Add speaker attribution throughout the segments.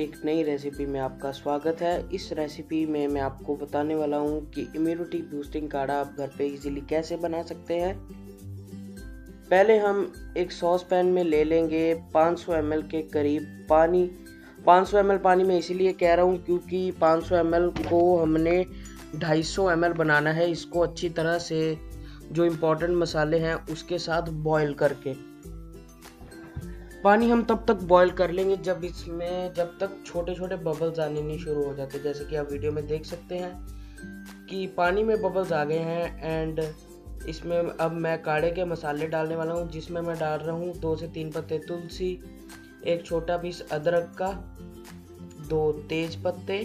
Speaker 1: एक नई रेसिपी में आपका स्वागत है। इस रेसिपी में मैं आपको बताने वाला हूँ कि इम्यूनिटी बूस्टिंग काढ़ा आप घर पे इजीली कैसे बना सकते हैं। पहले हम एक सॉस पैन में ले लेंगे 500 सौ के करीब पानी। 500 सौ पानी में इसीलिए कह रहा हूँ क्योंकि 500 सौ को हमने 250 सौ बनाना है। इसको अच्छी तरह से जो इम्पोर्टेंट मसाले हैं उसके साथ बॉईल करके। पानी हम तब तक बॉईल कर लेंगे जब इसमें, जब तक छोटे छोटे बबल्स आने नहीं शुरू हो जाते। जैसे कि आप वीडियो में देख सकते हैं कि पानी में बबल्स आ गए हैं एंड इसमें अब मैं काढ़े के मसाले डालने वाला हूँ, जिसमें मैं डाल रहा हूँ दो से तीन पत्ते तुलसी, एक छोटा पीस अदरक का, दो तेज पत्ते,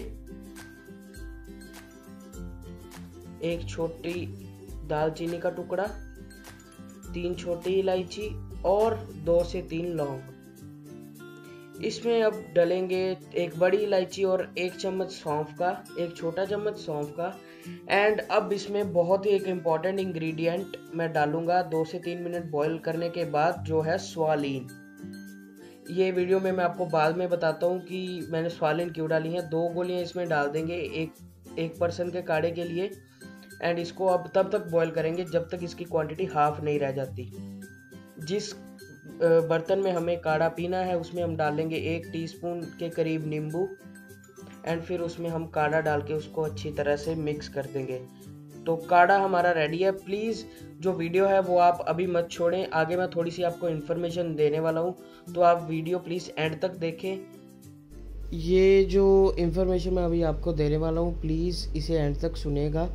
Speaker 1: एक छोटी दालचीनी का टुकड़ा, तीन छोटी इलायची और दो से तीन लौंग। इसमें अब डलेंगे एक बड़ी इलायची और एक चम्मच सौंफ का, एक छोटा चम्मच सौंफ का। एंड अब इसमें बहुत ही एक इंपॉर्टेंट इंग्रेडिएंट मैं डालूँगा दो से तीन मिनट बॉईल करने के बाद, जो है स्वालीन। ये वीडियो में मैं आपको बाद में बताता हूँ कि मैंने स्वालीन क्यों डाली है। दो गोलियाँ इसमें डाल देंगे एक एक पर्सन के काढ़े के लिए। एंड इसको अब तब तक बॉईल करेंगे जब तक इसकी क्वांटिटी हाफ़ नहीं रह जाती। जिस बर्तन में हमें काढ़ा पीना है, उसमें हम डालेंगे एक टीस्पून के करीब नींबू एंड फिर उसमें हम काढ़ा डाल के उसको अच्छी तरह से मिक्स कर देंगे। तो काढ़ा हमारा रेडी है। प्लीज़ जो वीडियो है, वो आप अभी मत छोड़ें। आगे मैं थोड़ी सी आपको इन्फॉर्मेशन देने वाला हूँ। तो आप वीडियो प्लीज़ एंड तक देखें। ये जो इन्फॉर्मेशन मैं अभी आपको देने वाला हूँ प्लीज़ इसे एंड तक सुनेगा।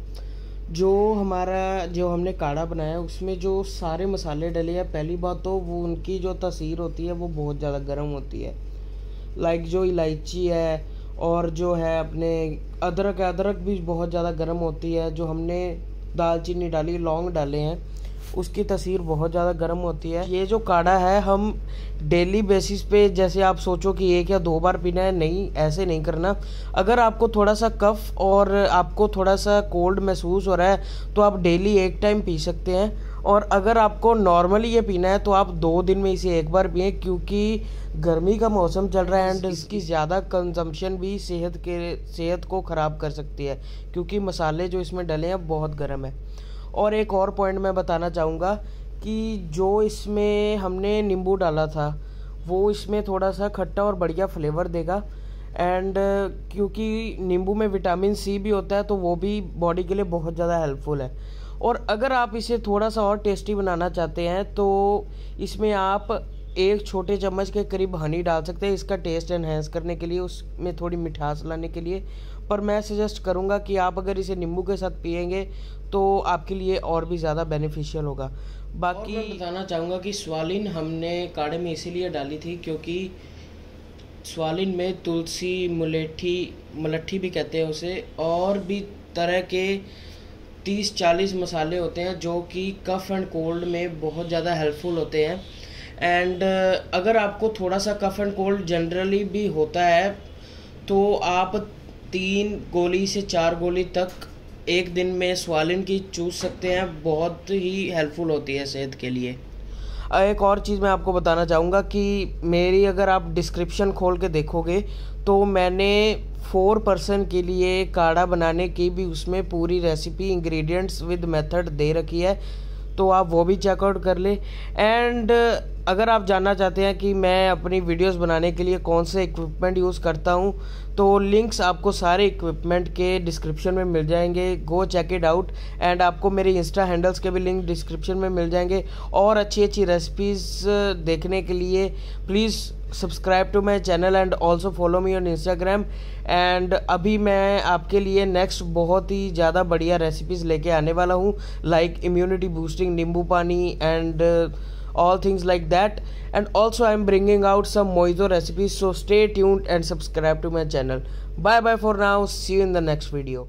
Speaker 1: जो हमारा, जो हमने काढ़ा बनाया उसमें जो सारे मसाले डले हैं, पहली बात तो वो उनकी जो तसीर होती है, वो बहुत ज़्यादा गर्म होती है। लाइक जो इलायची है और जो है अपने अदरक अदरक भी बहुत ज़्यादा गर्म होती है, जो हमने दालचीनी डाली, लौंग डाले हैं। उसकी तस्वीर बहुत ज़्यादा गर्म होती है। ये जो काढ़ा है, हम डेली बेसिस पे जैसे आप सोचो कि एक या दो बार पीना है, नहीं, ऐसे नहीं करना। अगर आपको थोड़ा सा कफ और आपको थोड़ा सा कोल्ड महसूस हो रहा है तो आप डेली एक टाइम पी सकते हैं। और अगर आपको नॉर्मली ये पीना है तो आप दो दिन में इसे एक बार पिए, क्योंकि गर्मी का मौसम चल रहा है एंड इसकी ज़्यादा कंजम्पशन भी सेहत के, सेहत को ख़राब कर सकती है, क्योंकि मसाले जो इसमें डले हैं बहुत गर्म है। और एक और पॉइंट मैं बताना चाहूँगा कि जो इसमें हमने नींबू डाला था, वो इसमें थोड़ा सा खट्टा और बढ़िया फ्लेवर देगा। एंड क्योंकि नींबू में विटामिन सी भी होता है तो वो भी बॉडी के लिए बहुत ज़्यादा हेल्पफुल है। और अगर आप इसे थोड़ा सा और टेस्टी बनाना चाहते हैं तो इसमें आप एक छोटे चम्मच के करीब हनी डाल सकते हैं। इसका टेस्ट एनहेंस करने के लिए, उसमें थोड़ी मिठास लाने के लिए। पर मैं सजेस्ट करूँगा कि आप अगर इसे नींबू के साथ पियेंगे तो आपके लिए और भी ज़्यादा बेनिफिशियल होगा। बाकी मैं बताना चाहूँगा कि स्वालिन हमने काढ़े में इसीलिए डाली थी क्योंकि स्वालिन में तुलसी, मुलेठी, मलट्ठी भी कहते हैं उसे, और भी तरह के तीस चालीस मसाले होते हैं जो कि कफ़ एंड कोल्ड में बहुत ज़्यादा हेल्पफुल होते हैं। एंड अगर आपको थोड़ा सा कफ़ एंड कोल्ड जनरली भी होता है तो आप तीन गोली से चार गोली तक एक दिन में स्वालिन की चूस सकते हैं। बहुत ही हेल्पफुल होती है सेहत के लिए। एक और चीज़ मैं आपको बताना चाहूँगा कि मेरी अगर आप डिस्क्रिप्शन खोल के देखोगे तो मैंने फोर पर्सन के लिए काढ़ा बनाने की भी उसमें पूरी रेसिपी इंग्रेडिएंट्स विद मेथड दे रखी है। तो आप वो भी चेकआउट कर ले। एंड अगर आप जानना चाहते हैं कि मैं अपनी वीडियोस बनाने के लिए कौन से इक्विपमेंट यूज़ करता हूँ तो लिंक्स आपको सारे इक्विपमेंट के डिस्क्रिप्शन में मिल जाएँगे। Go check it out and आपको मेरे इंस्टा हैंडल्स के भी लिंक डिस्क्रिप्शन में मिल जाएँगे। और अच्छी अच्छी रेसिपीज़ देखने के लिए please subscribe to my channel and also follow me on Instagram and अभी मैं आपके लिए नेक्स्ट बहुत ही ज़्यादा बढ़िया रेसिपीज़ लेके आने वाला हूँ लाइक इम्यूनिटी बूस्टिंग नींबू पानी and all things like that. And also i'm bringing out some mojito recipes so stay tuned and subscribe to my channel. Bye bye for now. See you in the next video